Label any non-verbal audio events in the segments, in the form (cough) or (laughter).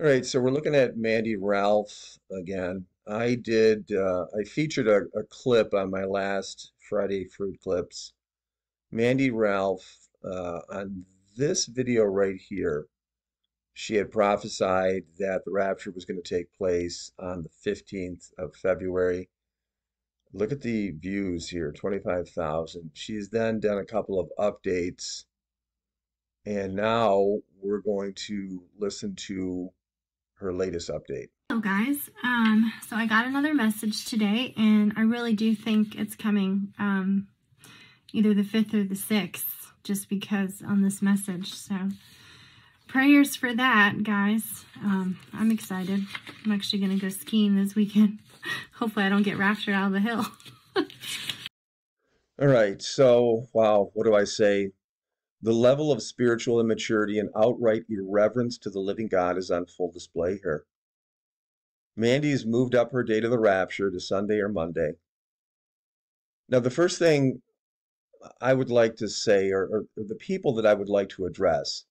All right, so we're looking at Mandi Ralph again. I did, uh, I featured a, a clip on my last Friday Fruit Clips. Mandi Ralph, uh, on this video right here, she had prophesied that the rapture was going to take place on the 15th of February. Look at the views here 25,000. She's then done a couple of updates. And now we're going to listen to her latest update. Hello guys, um, so I got another message today and I really do think it's coming um, either the 5th or the 6th just because on this message. So prayers for that guys. Um, I'm excited. I'm actually going to go skiing this weekend. (laughs) Hopefully I don't get raptured out of the hill. (laughs) All right, so wow, what do I say? The level of spiritual immaturity and outright irreverence to the living God is on full display here. Mandi's moved up her date of the rapture to Sunday or Monday. Now, the first thing I would like to say, or, or the people that I would like to address,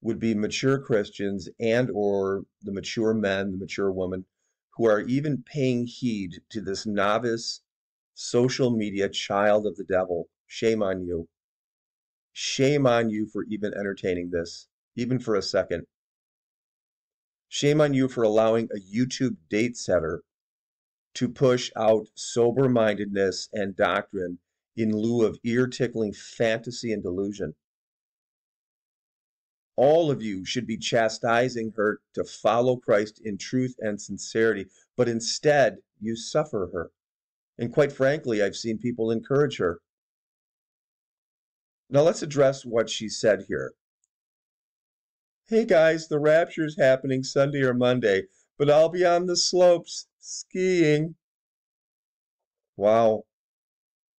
would be mature Christians and or the mature men, the mature women, who are even paying heed to this novice social media child of the devil. Shame on you. Shame on you for even entertaining this, even for a second. Shame on you for allowing a YouTube date setter to push out sober mindedness and doctrine in lieu of ear tickling fantasy and delusion. All of you should be chastising her to follow Christ in truth and sincerity, but instead you suffer her. And quite frankly, I've seen people encourage her. Now let's address what she said here. Hey guys, the rapture's happening Sunday or Monday, but I'll be on the slopes skiing. Wow.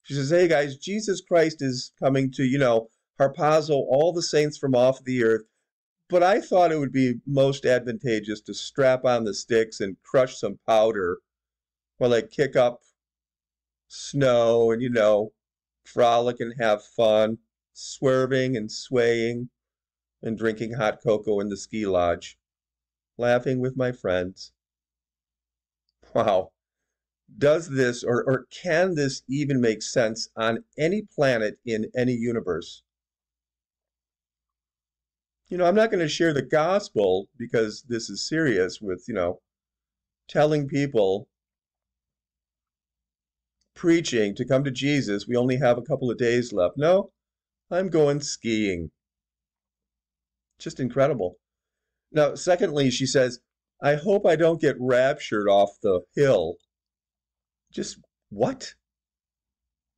She says, hey guys, Jesus Christ is coming to, you know, harpazo all the saints from off the earth, but I thought it would be most advantageous to strap on the sticks and crush some powder while I kick up snow and, you know, frolic and have fun swerving and swaying and drinking hot cocoa in the ski lodge, laughing with my friends. Wow. Does this or, or can this even make sense on any planet in any universe? You know, I'm not going to share the gospel because this is serious with, you know, telling people preaching to come to Jesus. We only have a couple of days left. No, I'm going skiing. Just incredible. Now, secondly, she says, I hope I don't get raptured off the hill. Just what?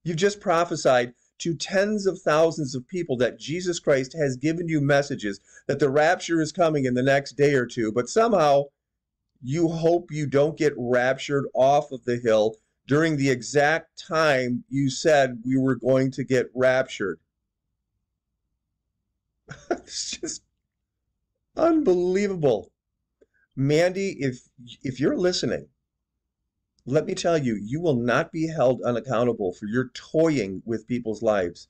You've just prophesied to tens of thousands of people that Jesus Christ has given you messages that the rapture is coming in the next day or two, but somehow you hope you don't get raptured off of the hill during the exact time you said we were going to get raptured. (laughs) it's just unbelievable. Mandi, if if you're listening, let me tell you, you will not be held unaccountable for your toying with people's lives.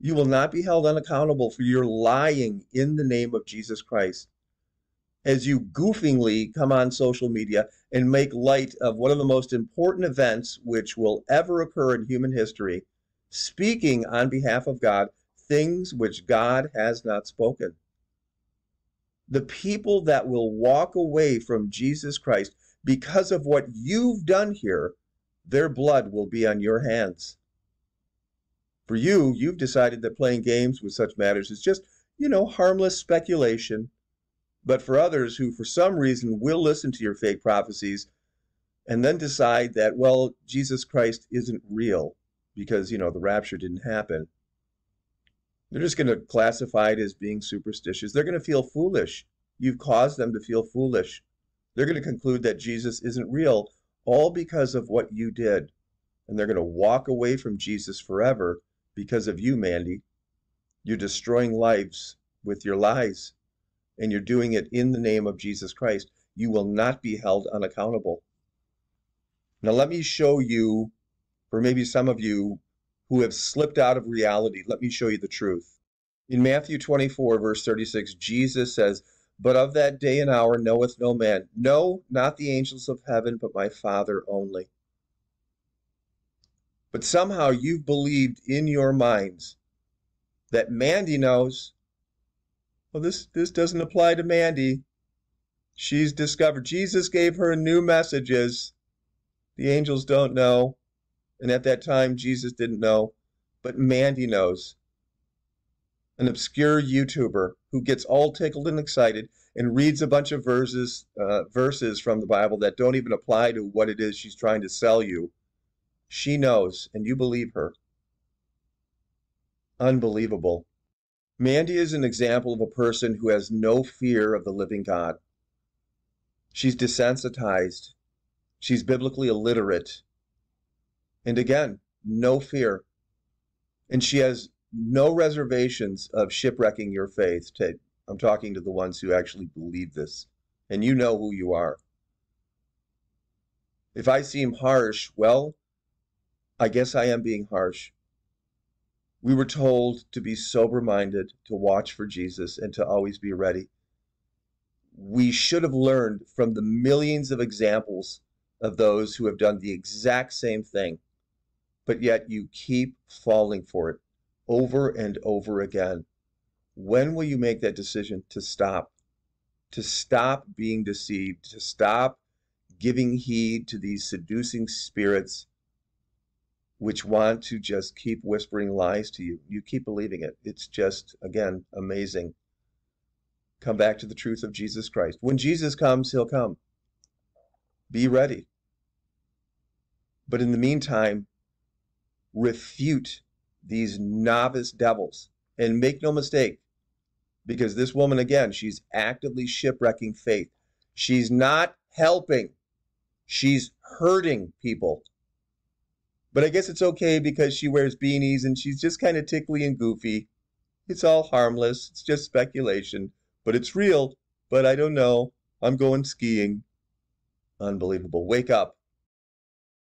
You will not be held unaccountable for your lying in the name of Jesus Christ. As you goofingly come on social media and make light of one of the most important events which will ever occur in human history, speaking on behalf of God things which God has not spoken. The people that will walk away from Jesus Christ because of what you've done here, their blood will be on your hands. For you, you've decided that playing games with such matters is just, you know, harmless speculation. But for others who, for some reason, will listen to your fake prophecies and then decide that, well, Jesus Christ isn't real because, you know, the rapture didn't happen, they're just going to classify it as being superstitious. They're going to feel foolish. You've caused them to feel foolish. They're going to conclude that Jesus isn't real, all because of what you did. And they're going to walk away from Jesus forever because of you, Mandi. You're destroying lives with your lies, and you're doing it in the name of Jesus Christ. You will not be held unaccountable. Now, let me show you, for maybe some of you who have slipped out of reality. Let me show you the truth. In Matthew 24, verse 36, Jesus says, But of that day and hour knoweth no man. No, not the angels of heaven, but my Father only. But somehow you've believed in your minds that Mandi knows. Well, this, this doesn't apply to Mandi. She's discovered. Jesus gave her new messages. The angels don't know. And at that time, Jesus didn't know. But Mandi knows. An obscure YouTuber who gets all tickled and excited and reads a bunch of verses, uh, verses from the Bible that don't even apply to what it is she's trying to sell you. She knows, and you believe her. Unbelievable. Mandi is an example of a person who has no fear of the living God. She's desensitized. She's biblically illiterate. And again, no fear. And she has no reservations of shipwrecking your faith. To, I'm talking to the ones who actually believe this, and you know who you are. If I seem harsh, well, I guess I am being harsh. We were told to be sober minded, to watch for Jesus, and to always be ready. We should have learned from the millions of examples of those who have done the exact same thing, but yet you keep falling for it over and over again. When will you make that decision to stop? To stop being deceived, to stop giving heed to these seducing spirits which want to just keep whispering lies to you. You keep believing it. It's just, again, amazing. Come back to the truth of Jesus Christ. When Jesus comes, he'll come. Be ready. But in the meantime, refute these novice devils. And make no mistake, because this woman, again, she's actively shipwrecking faith. She's not helping, she's hurting people. But I guess it's okay because she wears beanies and she's just kind of tickly and goofy. It's all harmless, it's just speculation, but it's real. But I don't know. I'm going skiing. Unbelievable. Wake up.